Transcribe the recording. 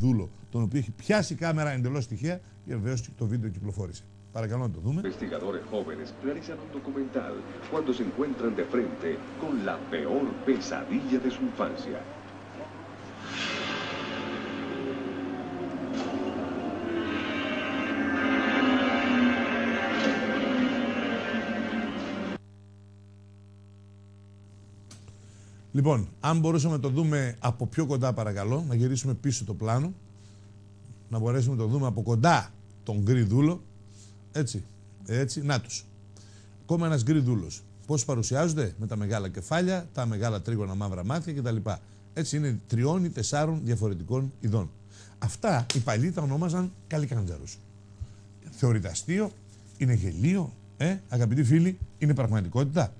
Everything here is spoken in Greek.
δούλο, τον οποίο έχει πιάσει η κάμερα εντελώ τυχαία και βεβαίω το βίντεο κυκλοφόρησε. Παρακαλώ να το δούμε. Investigadores jóvenes realizan un documental cuando se encuentran de frente con la peor pesadilla de su infancia. Λοιπόν, αν μπορούσαμε να το δούμε από πιο κοντά παρακαλώ, να γυρίσουμε πίσω το πλάνο, να μπορέσουμε να το δούμε από κοντά τον γκρι δούλο, έτσι, έτσι, να τους. Ακόμα ένας γκρι δούλος. Πώς παρουσιάζονται; Με τα μεγάλα κεφάλια, τα μεγάλα τρίγωνα μαύρα μάτια κτλ. Έτσι είναι τριών ή τεσσάρων διαφορετικών ειδών. Αυτά οι παλιοί τα ονόμαζαν καλικάντζαρους. Θεωρείται αστείο, είναι γελοίο, ε, αγαπητοί φίλοι, είναι πραγματικότητα.